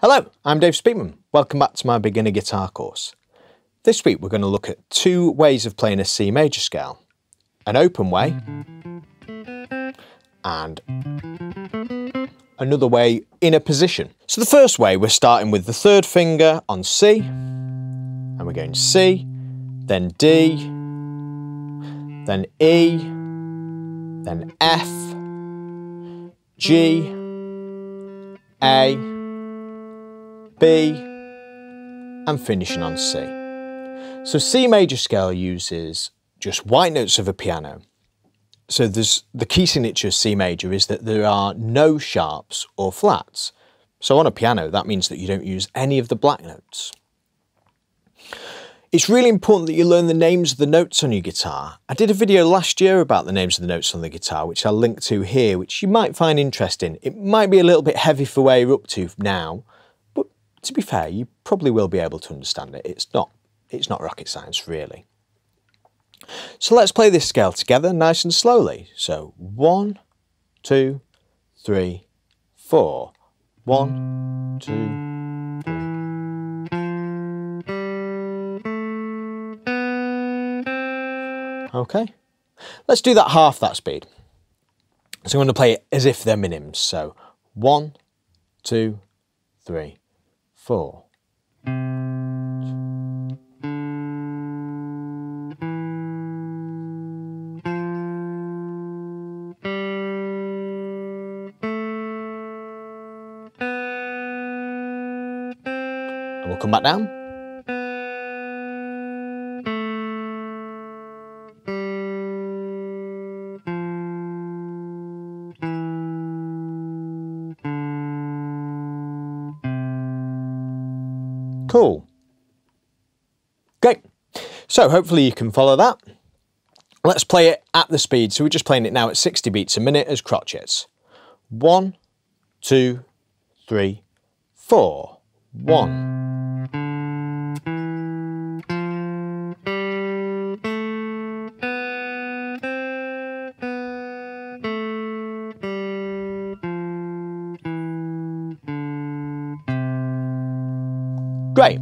Hello, I'm Dave Speakman. Welcome back to my beginner guitar course. This week we're going to look at two ways of playing a C major scale. An open way and another way in a position. So the first way we're starting with the third finger on C and we're going C, then D, then E, then F, G, A, B, and finishing on C. So C major scale uses just white notes of a piano. So there's the key signature of C major is that there are no sharps or flats. So on a piano, that means that you don't use any of the black notes. It's really important that you learn the names of the notes on your guitar. I did a video last year about the names of the notes on the guitar, which I'll link to here, which you might find interesting. It might be a little bit heavy for where you're up to now, to be fair, you probably will be able to understand it. It's not, it's not rocket science, really. So let's play this scale together nice and slowly. So one, two, three, four. One, two, Okay, let's do that half that speed. So I'm going to play it as if they're minims. So one, two, three, four. And we'll come back down. Cool. Great. So hopefully you can follow that. Let's play it at the speed. So we're just playing it now at 60 beats a minute as crotchets. One, two, three, four. One. Great.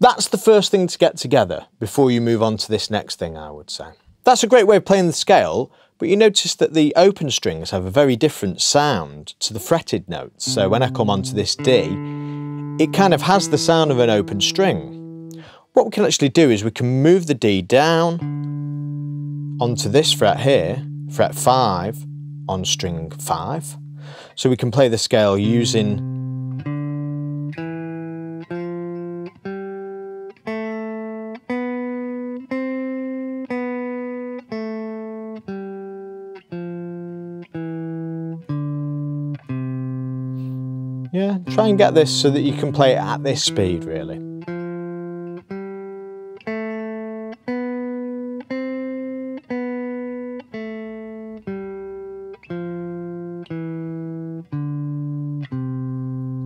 That's the first thing to get together before you move on to this next thing, I would say. That's a great way of playing the scale, but you notice that the open strings have a very different sound to the fretted notes. So when I come onto this D, it kind of has the sound of an open string. What we can actually do is we can move the D down onto this fret here, fret 5 on string 5. So we can play the scale using try and get this so that you can play it at this speed, really.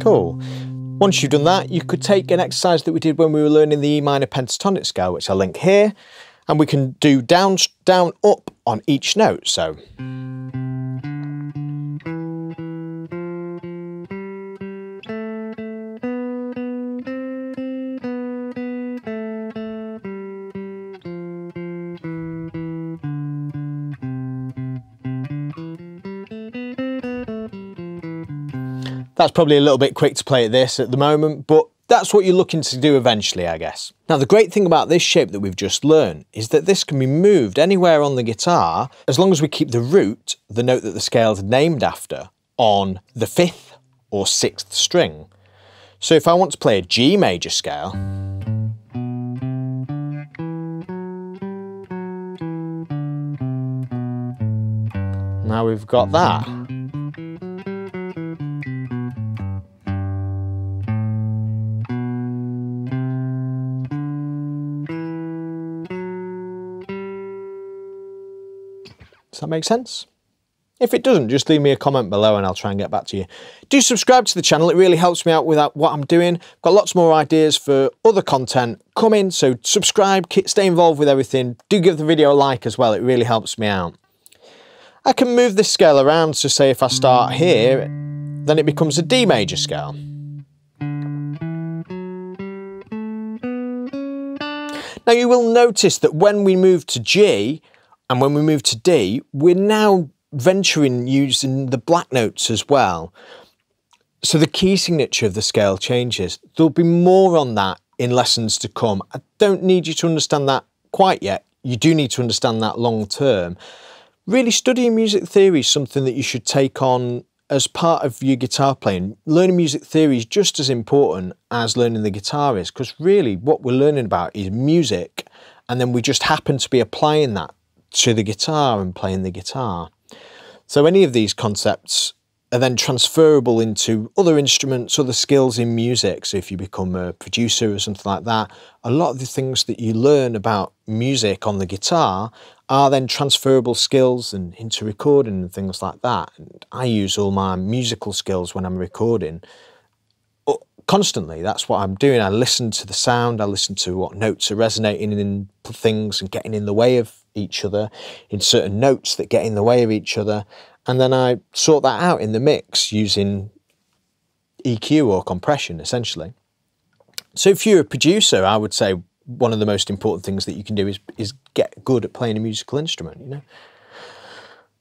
Cool. Once you've done that, you could take an exercise that we did when we were learning the E minor pentatonic scale, which I'll link here, and we can do down, down, up on each note. So. That's probably a little bit quick to play at this at the moment, but that's what you're looking to do eventually, I guess. Now, the great thing about this shape that we've just learned is that this can be moved anywhere on the guitar as long as we keep the root, the note that the scale's named after, on the fifth or sixth string. So if I want to play a G major scale, now we've got that. Does that make sense? If it doesn't, just leave me a comment below and I'll try and get back to you. Do subscribe to the channel. It really helps me out with what I'm doing. I've got lots more ideas for other content coming. So subscribe, stay involved with everything. Do give the video a like as well. It really helps me out. I can move this scale around. So say if I start here, then it becomes a D major scale. Now you will notice that when we move to G, and when we move to D, we're now venturing using the black notes as well. So the key signature of the scale changes. There'll be more on that in lessons to come. I don't need you to understand that quite yet. You do need to understand that long term. Really studying music theory is something that you should take on as part of your guitar playing. Learning music theory is just as important as learning the guitar is because really what we're learning about is music and then we just happen to be applying that to the guitar and playing the guitar. So any of these concepts are then transferable into other instruments, other skills in music. So if you become a producer or something like that, a lot of the things that you learn about music on the guitar are then transferable skills and into recording and things like that. And I use all my musical skills when I'm recording constantly. That's what I'm doing. I listen to the sound, I listen to what notes are resonating in things and getting in the way of each other, in certain notes that get in the way of each other and then I sort that out in the mix using EQ or compression essentially. So if you're a producer, I would say one of the most important things that you can do is, is get good at playing a musical instrument, you know.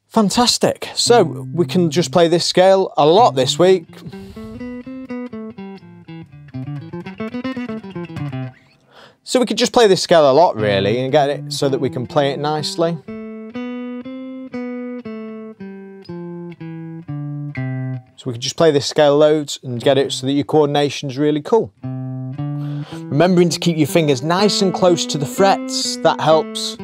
Fantastic. So we can just play this scale a lot this week. So we could just play this scale a lot really mm. and get it so that we can play it nicely. So we can just play this scale loads and get it so that your coordination is really cool. Remembering to keep your fingers nice and close to the frets, that helps.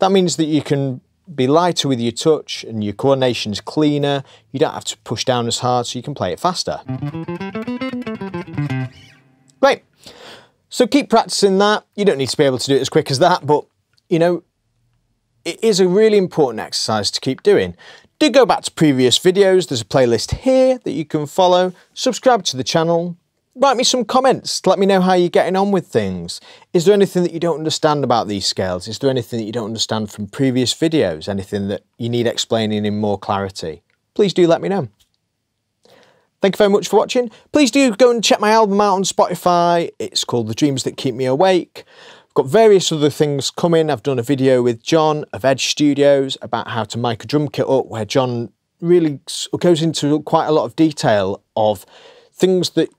That means that you can be lighter with your touch and your coordination is cleaner. You don't have to push down as hard so you can play it faster. Great. So keep practicing that. You don't need to be able to do it as quick as that, but you know, it is a really important exercise to keep doing. Do go back to previous videos, there's a playlist here that you can follow, subscribe to the channel, write me some comments let me know how you're getting on with things. Is there anything that you don't understand about these scales? Is there anything that you don't understand from previous videos? Anything that you need explaining in more clarity? Please do let me know. Thank you very much for watching. Please do go and check my album out on Spotify. It's called The Dreams That Keep Me Awake I've got various other things coming. I've done a video with John of Edge Studios about how to mic a drum kit up, where John really goes into quite a lot of detail of things that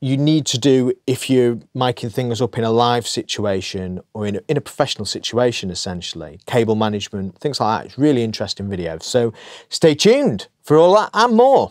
you need to do if you're miking things up in a live situation or in a, in a professional situation, essentially. Cable management, things like that. It's really interesting video. So stay tuned for all that and more.